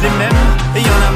tous les